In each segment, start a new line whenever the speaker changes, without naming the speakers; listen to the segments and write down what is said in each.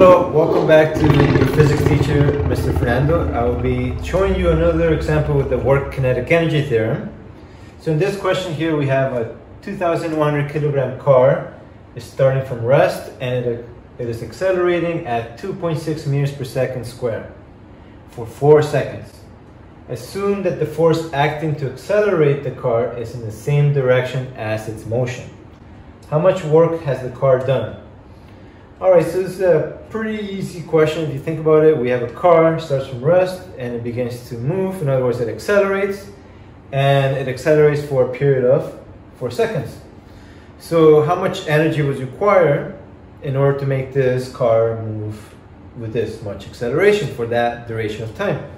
Hello, welcome back to your physics teacher, Mr. Fernando. I will be showing you another example with the work kinetic energy theorem. So in this question here, we have a 2,100 kilogram car. It's starting from rest and it, it is accelerating at 2.6 meters per second square for four seconds. Assume that the force acting to accelerate the car is in the same direction as its motion. How much work has the car done? All right, so this is a pretty easy question if you think about it. We have a car, starts from rest, and it begins to move. In other words, it accelerates, and it accelerates for a period of four seconds. So how much energy was required in order to make this car move with this much acceleration for that duration of time?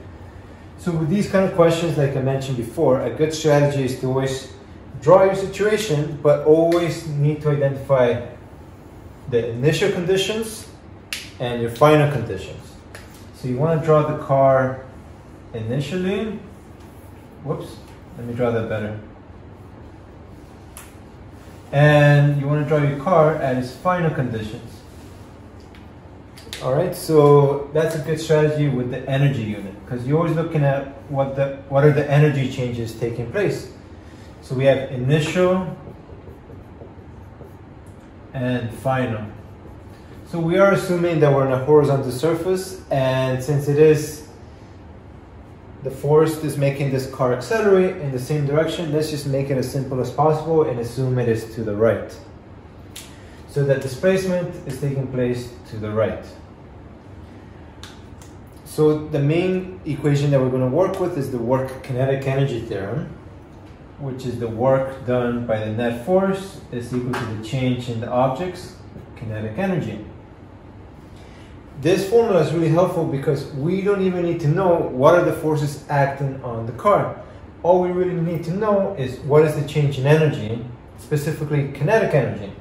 So with these kind of questions, like I mentioned before, a good strategy is to always draw your situation, but always need to identify the initial conditions and your final conditions. So you want to draw the car initially. Whoops, let me draw that better. And you want to draw your car at its final conditions. All right, so that's a good strategy with the energy unit because you're always looking at what the what are the energy changes taking place. So we have initial and final. So we are assuming that we're on a horizontal surface and since it is the force is making this car accelerate in the same direction, let's just make it as simple as possible and assume it is to the right. So that displacement is taking place to the right. So the main equation that we're going to work with is the work kinetic energy theorem which is the work done by the net force, is equal to the change in the object's kinetic energy. This formula is really helpful because we don't even need to know what are the forces acting on the car. All we really need to know is what is the change in energy, specifically kinetic energy,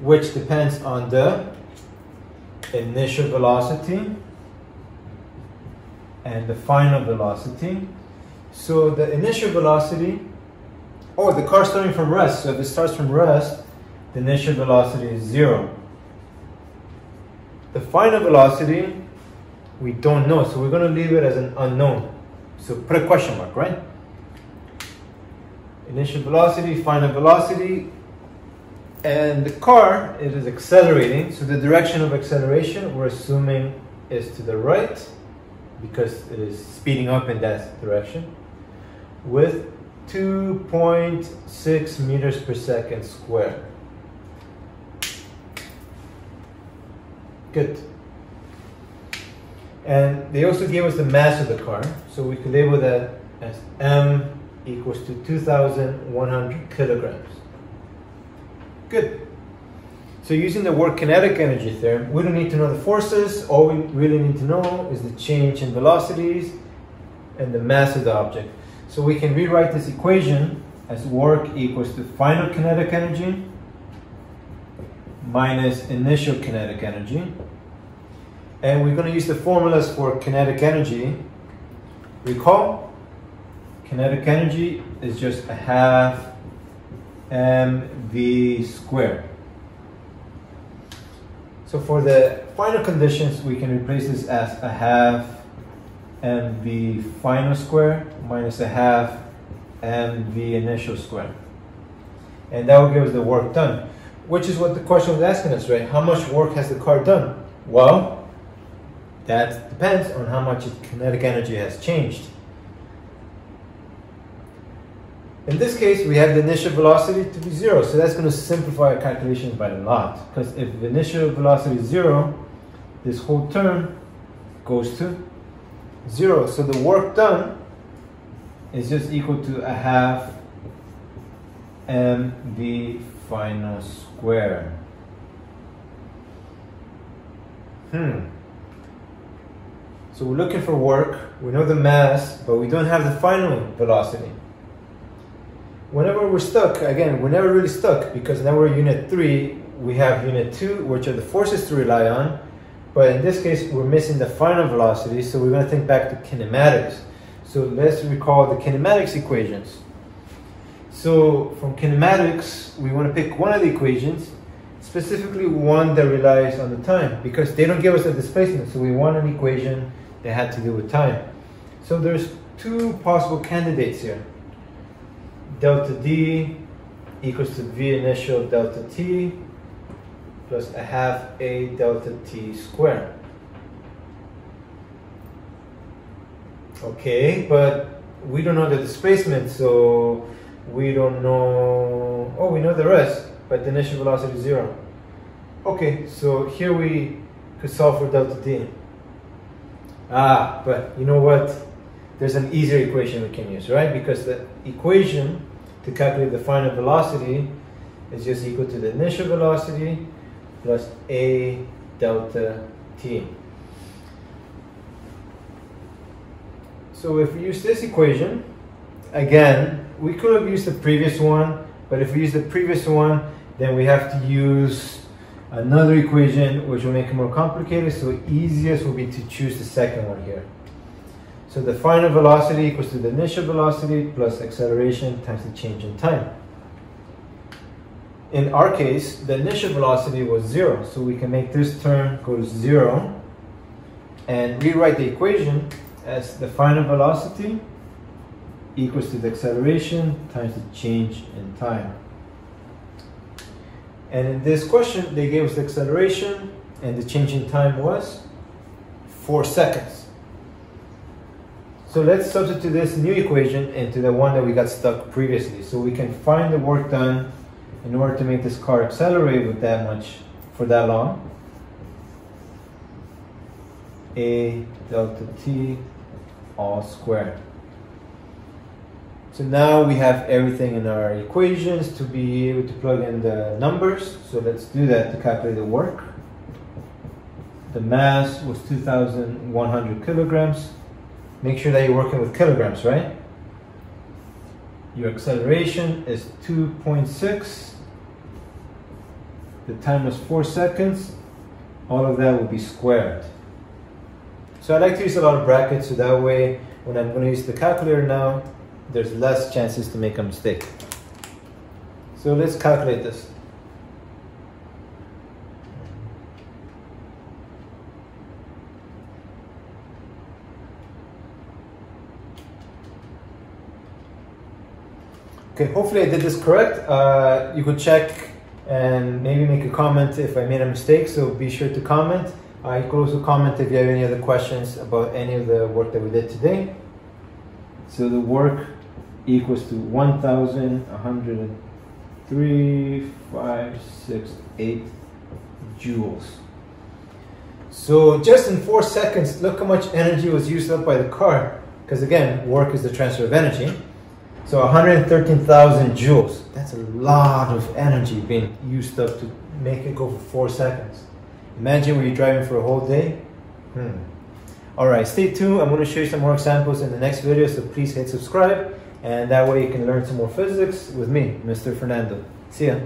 which depends on the initial velocity and the final velocity. So the initial velocity Oh, the car starting from rest. So if it starts from rest, the initial velocity is zero. The final velocity, we don't know. So we're going to leave it as an unknown. So put a question mark, right? Initial velocity, final velocity. And the car, it is accelerating. So the direction of acceleration, we're assuming is to the right because it is speeding up in that direction with 2.6 meters per second square. Good. And they also gave us the mass of the car, so we could label that as m equals to 2,100 kilograms. Good. So using the work kinetic energy theorem, we don't need to know the forces. All we really need to know is the change in velocities and the mass of the object. So we can rewrite this equation as work equals to final kinetic energy minus initial kinetic energy. And we're going to use the formulas for kinetic energy. Recall, kinetic energy is just a half mv squared. So for the final conditions, we can replace this as a half mv final square minus a half and the initial square. And that will give us the work done, which is what the question was asking us, right? How much work has the car done? Well, that depends on how much kinetic energy has changed. In this case, we have the initial velocity to be zero, so that's going to simplify our calculations by a lot. Because if the initial velocity is zero, this whole term goes to zero. So the work done is just equal to a half mv final square. Hmm. So we're looking for work, we know the mass, but we don't have the final velocity. Whenever we're stuck, again, we're never really stuck because now we're unit 3, we have unit 2, which are the forces to rely on, but in this case, we're missing the final velocity, so we're going to think back to kinematics. So let's recall the kinematics equations. So from kinematics, we want to pick one of the equations, specifically one that relies on the time because they don't give us a displacement. So we want an equation that had to do with time. So there's two possible candidates here. Delta D equals to V initial delta T plus a half A delta T squared. Okay, but we don't know the displacement, so we don't know, oh, we know the rest, but the initial velocity is zero. Okay, so here we could solve for delta t. Ah, but you know what? There's an easier equation we can use, right? Because the equation to calculate the final velocity is just equal to the initial velocity plus a delta t. So if we use this equation, again, we could have used the previous one, but if we use the previous one, then we have to use another equation which will make it more complicated. So easiest will be to choose the second one here. So the final velocity equals to the initial velocity plus acceleration times the change in time. In our case, the initial velocity was zero, so we can make this term go to zero and rewrite the equation as the final velocity equals to the acceleration times the change in time. And in this question, they gave us the acceleration and the change in time was 4 seconds. So let's substitute this new equation into the one that we got stuck previously. So we can find the work done in order to make this car accelerate with that much for that long. A delta t all squared. So now we have everything in our equations to be able to plug in the numbers. So let's do that to calculate the work. The mass was 2,100 kilograms. Make sure that you're working with kilograms, right? Your acceleration is 2.6. The time was 4 seconds. All of that will be squared. So I like to use a lot of brackets so that way when I'm going to use the calculator now, there's less chances to make a mistake. So let's calculate this. Okay, hopefully I did this correct. Uh, you could check and maybe make a comment if I made a mistake, so be sure to comment. Uh, you could also comment if you have any other questions about any of the work that we did today. So the work equals to 1,103,568 joules. So just in four seconds, look how much energy was used up by the car. Because again, work is the transfer of energy. So 113,000 joules. That's a lot of energy being used up to make it go for four seconds. Imagine when you're driving for a whole day. Hmm. All right, stay tuned. I'm going to show you some more examples in the next video, so please hit subscribe, and that way you can learn some more physics with me, Mr. Fernando. See ya.